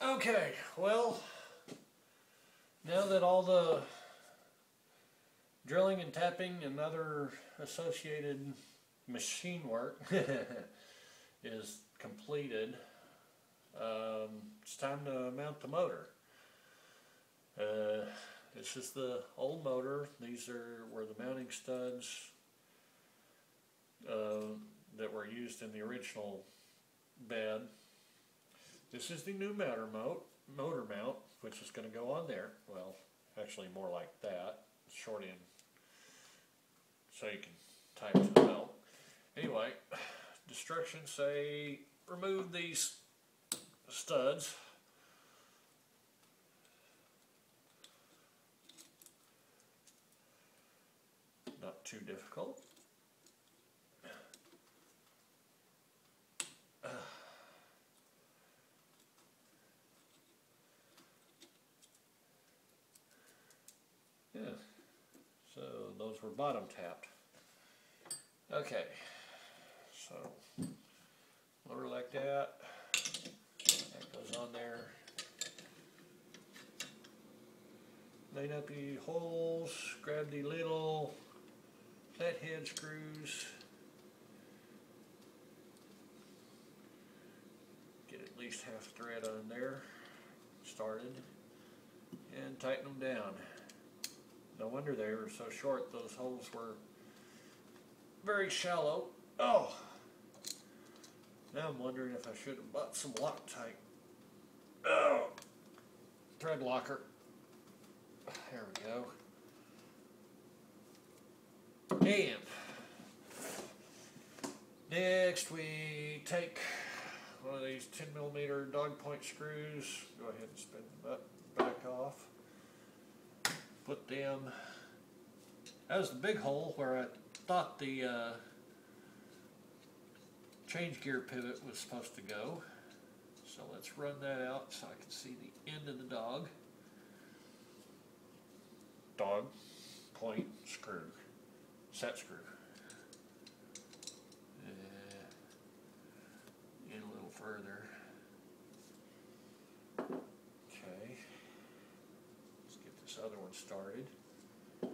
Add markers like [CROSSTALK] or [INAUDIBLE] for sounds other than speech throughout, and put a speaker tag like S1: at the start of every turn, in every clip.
S1: Okay, well, now that all the drilling and tapping and other associated machine work [LAUGHS] is completed, um, it's time to mount the motor. Uh, this is the old motor. These are where the mounting studs uh, that were used in the original bed. This is the new motor mount, motor mount, which is going to go on there. Well, actually more like that, short end, so you can tie it to the belt. Anyway, instructions say remove these studs. Not too difficult. Yeah, so those were bottom tapped. Okay, so motor like that, that goes on there. Line up the holes, grab the little flat head screws. Get at least half thread on there, started, and tighten them down. No wonder they were so short, those holes were very shallow. Oh! Now I'm wondering if I should have bought some Loctite. Oh! Thread locker. There we go. And next we take one of these 10 millimeter dog point screws. Go ahead and spin the butt back off put them, that was the big hole where I thought the uh, change gear pivot was supposed to go. So let's run that out so I can see the end of the dog. Dog, point, screw, set screw. Uh, in a little further. other one started. And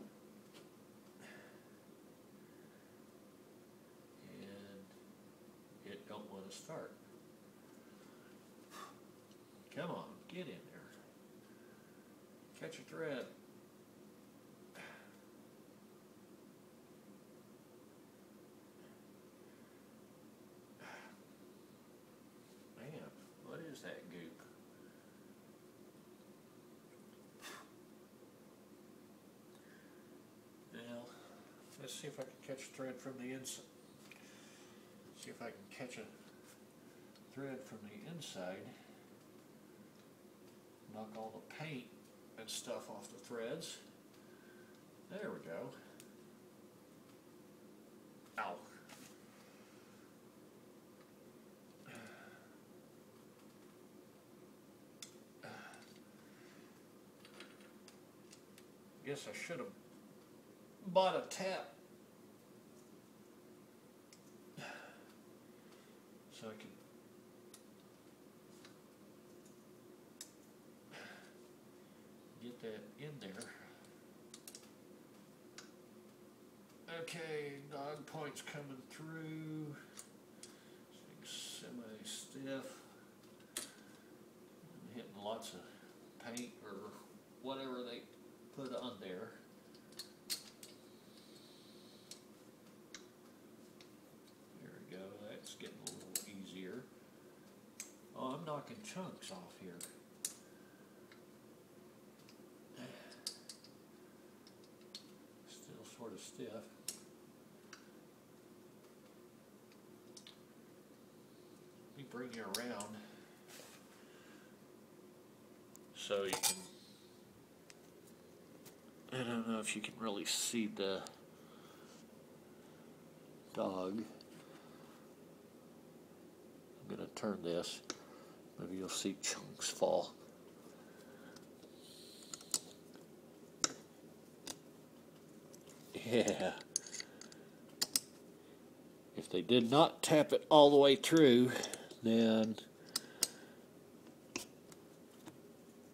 S1: it don't want to start. Come on, get in there. Catch a thread. Man, what is that goop? Let's see if I can catch a thread from the inside. See if I can catch a thread from the inside. Knock all the paint and stuff off the threads. There we go. Ow. [SIGHS] Guess I should have bought a tap can get that in there. Okay, dog point's coming through. Semi-stiff. Hitting lots of paint or whatever they put on there. Knocking chunks off here. Still sort of stiff. Let me bring you around so you can I don't know if you can really see the dog. I'm going to turn this. Maybe you'll see chunks fall. Yeah. If they did not tap it all the way through, then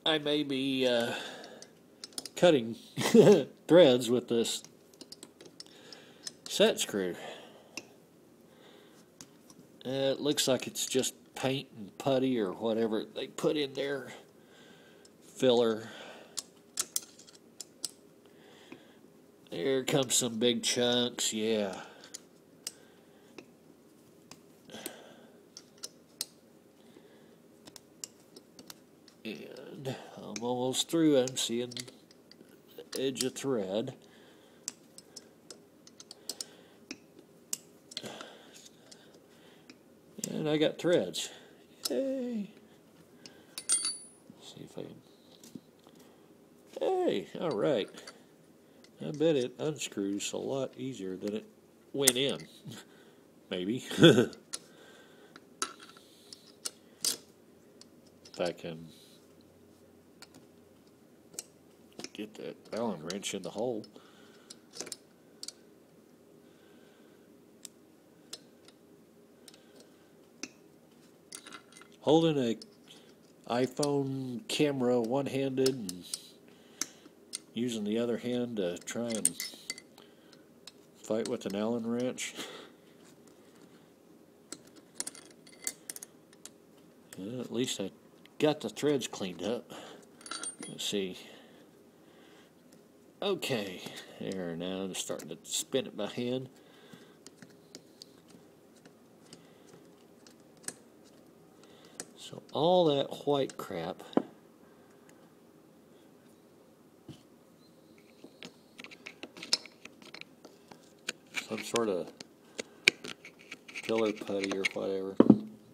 S1: I may be uh, cutting [LAUGHS] threads with this set screw. It looks like it's just paint and putty or whatever they put in there. Filler. There comes some big chunks, yeah. And I'm almost through. I'm seeing the edge of thread. I got threads. Yay. see if I can. Hey, all right. I bet it unscrews a lot easier than it went in. Maybe. [LAUGHS] if I can get that Allen wrench in the hole. Holding a iPhone camera one-handed and using the other hand to try and fight with an Allen wrench. Well, at least I got the threads cleaned up. Let's see. Okay, there now I'm starting to spin it by hand. So all that white crap some sort of filler putty or whatever.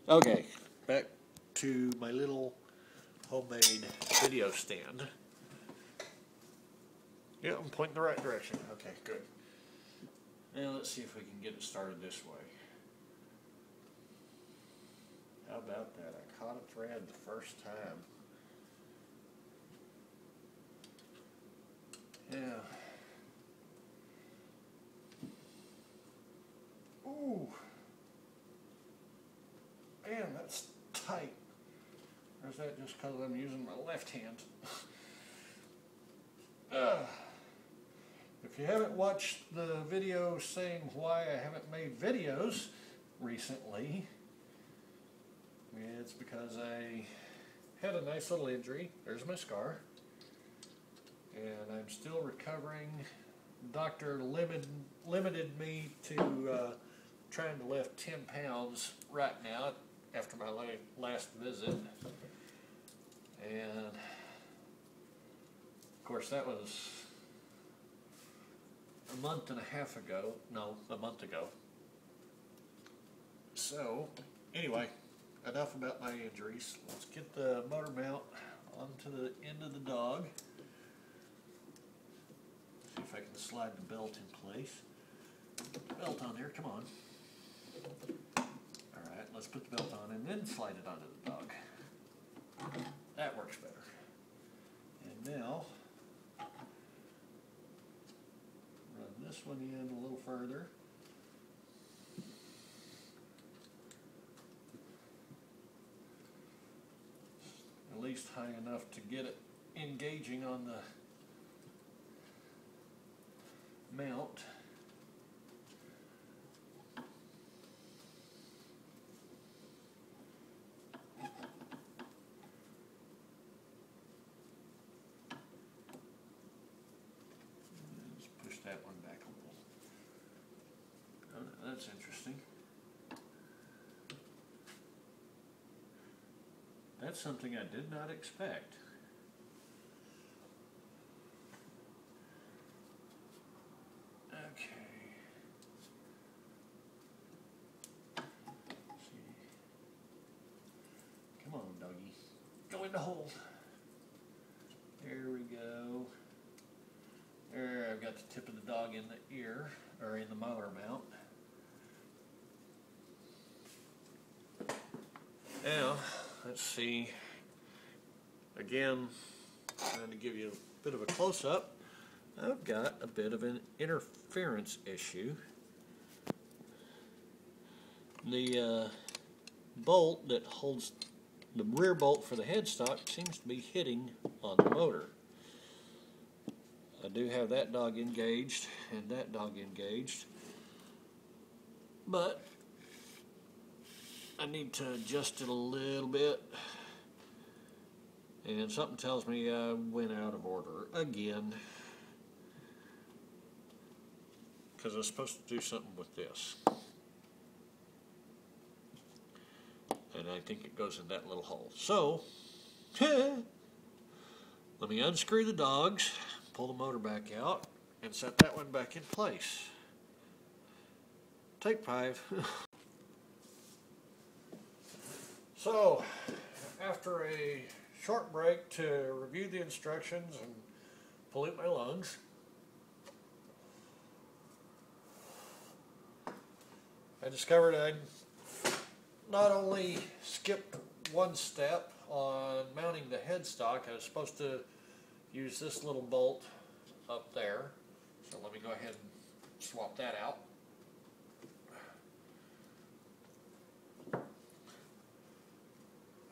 S1: Okay, back to my little homemade video stand. Yeah, I'm pointing the right direction. Okay, good. Now let's see if we can get it started this way. How about that? Caught a thread the first time. Yeah. Ooh. Man, that's tight. Or is that just because I'm using my left hand? [LAUGHS] uh, if you haven't watched the video saying why I haven't made videos recently, it's because I had a nice little injury. There's my scar. And I'm still recovering. Doctor limited, limited me to uh, trying to lift 10 pounds right now after my last visit. And of course that was a month and a half ago. No, a month ago. So, anyway, enough about my injuries. Let's get the motor mount onto the end of the dog. See if I can slide the belt in place. Belt on there, come on. Alright, let's put the belt on and then slide it onto the dog. That works better. And now, run this one in a little further. Least high enough to get it engaging on the mount. Push that one back a little. Oh, that's interesting. That's something I did not expect. Okay. Come on, doggy. Go in the hole. There we go. There, I've got the tip of the dog in the ear, or in the motor mount. Now, let's see. Again, trying to give you a bit of a close-up. I've got a bit of an interference issue. The uh, bolt that holds the rear bolt for the headstock seems to be hitting on the motor. I do have that dog engaged and that dog engaged. But I need to adjust it a little bit. And something tells me I went out of order again. Because I was supposed to do something with this. And I think it goes in that little hole. So, [LAUGHS] let me unscrew the dogs, pull the motor back out, and set that one back in place. Take five. [LAUGHS] so, after a short break to review the instructions and pollute my lungs, I discovered I'd not only skipped one step on mounting the headstock, I was supposed to use this little bolt up there. So let me go ahead and swap that out.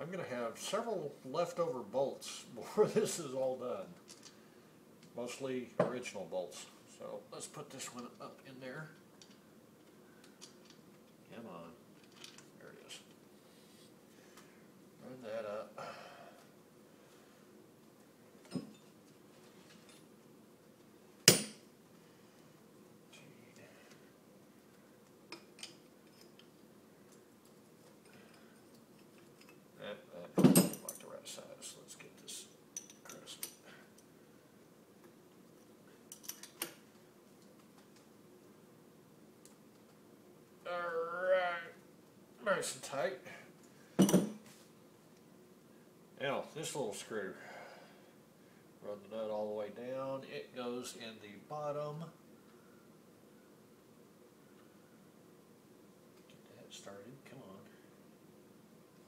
S1: I'm going to have several leftover bolts [LAUGHS] before this is all done. Mostly original bolts. So let's put this one up in there. Come on. There it is. Run that up. That, that looks like the right size. Let's get this crisp. Alright, nice and tight. Now, this little screw, run the nut all the way down, it goes in the bottom. Get that started, come on.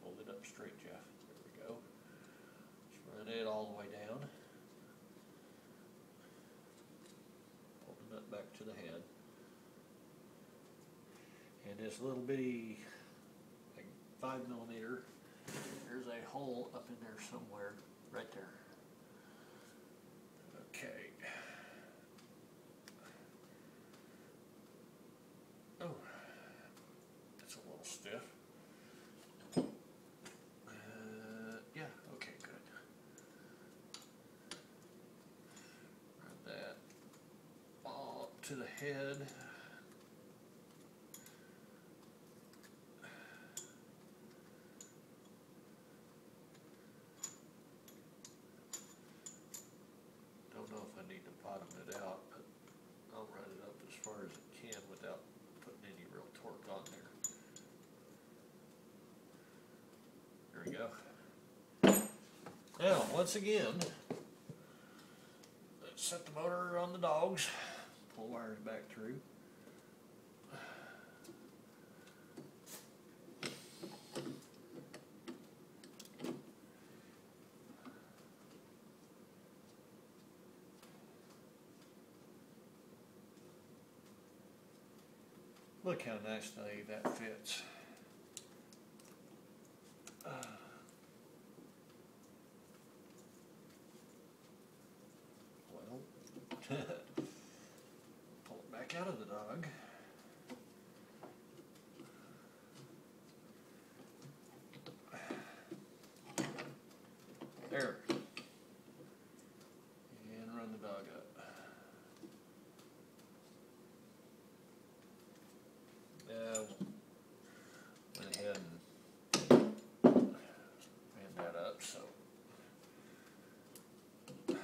S1: Hold it up straight, Jeff, there we go. Just run it all the way down. Pull the nut back to the head. And this little bitty, five millimeter, there's a hole up in there somewhere, right there. Okay. Oh, that's a little stiff. Uh, yeah, okay, good. Run that all to the head. Don't know if I need to bottom it out, but I'll run it up as far as it can without putting any real torque on there. There we go. Now, once again, let's set the motor on the dogs, pull wires back through. Look how nicely that fits. Uh, Well, pull it back out of the dog. There. And run the dog up. Uh, went ahead and ran that up, so. Now.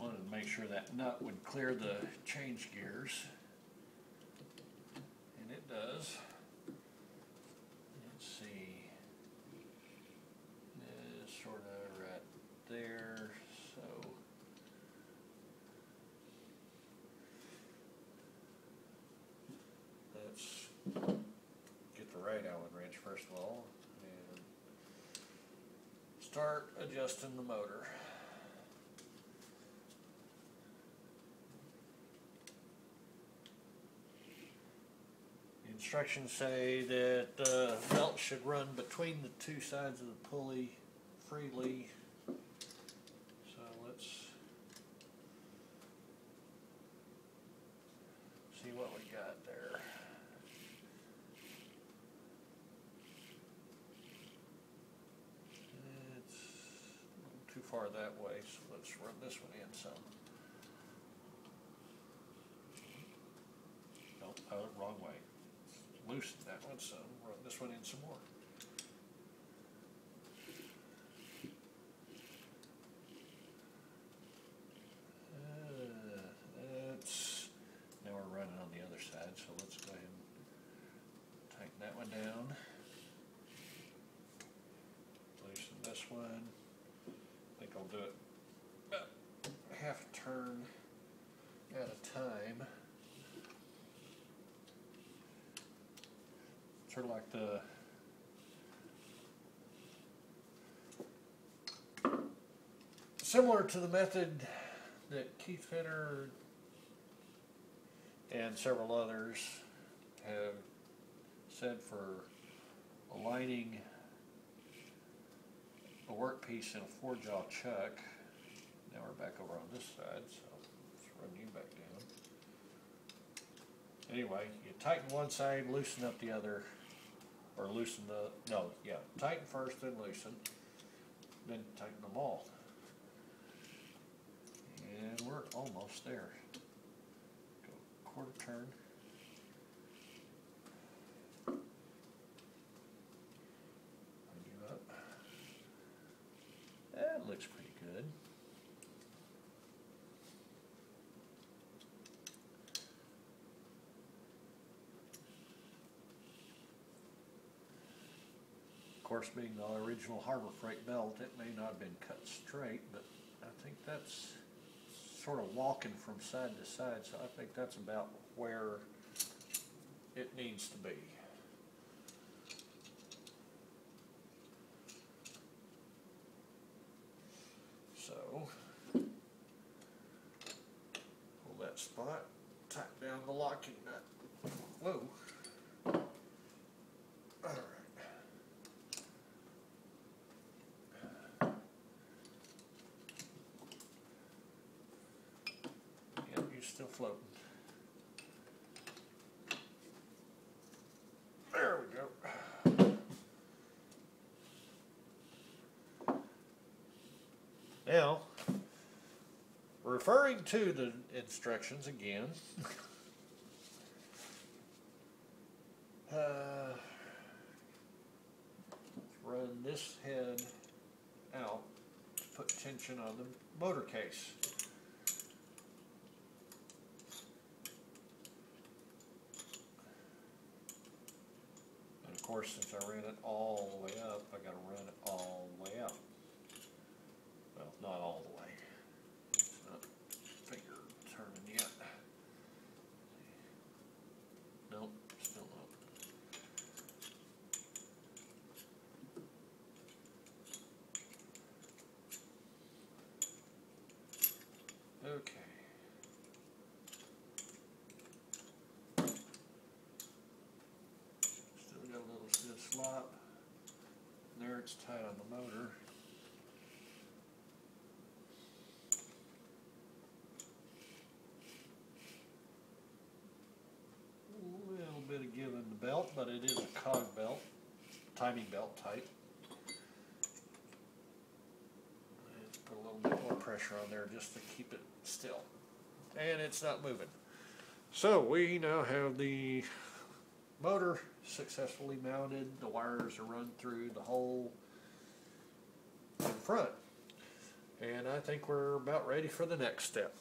S1: Wanted to make sure that nut would clear the change gears. And it does. Let's see. It's sort of right there, so. Let's get the right Allen wrench first of all, and start adjusting the motor. Instructions say that the belt should run between the two sides of the pulley freely. So let's see what we got there. It's too far that way, so let's run this one in some. Oh, wrong way. Loosen that one some, run this one in some more. Uh, now we're running on the other side, so let's go ahead and tighten that one down. Loosen this one. I think I'll do it about half a turn at a time. Of like the similar to the method that Keith Fenner and several others have said for aligning a workpiece in a four jaw chuck. Now we're back over on this side, so let's run you back down. Anyway, you tighten one side, loosen up the other, or loosen the, no, yeah, tighten first, then loosen, then tighten them all. And we're almost there. Go quarter turn. Bring you up. That looks pretty good. Of course, being the original Harbor Freight belt, it may not have been cut straight, but I think that's sort of walking from side to side, so I think that's about where it needs to be. So, pull that spot, tighten down the locking nut. Whoa. Alright. Yep, floating. There we go. Now, referring to the instructions again. uh, run this head out to put tension on the motor case. Course, since I ran it all the way up, I gotta run it all the way out. Well, not all the way. It's not finger turning yet. Nope, still not. Okay. Still got a little stiff slop. There it's tight on the motor. A little bit of give in the belt, but it is a cog belt, timing belt type. Let's put a little bit more pressure on there just to keep it still. And it's not moving. So we now have the motor successfully mounted. The wires are run through the hole in front. And I think we're about ready for the next step.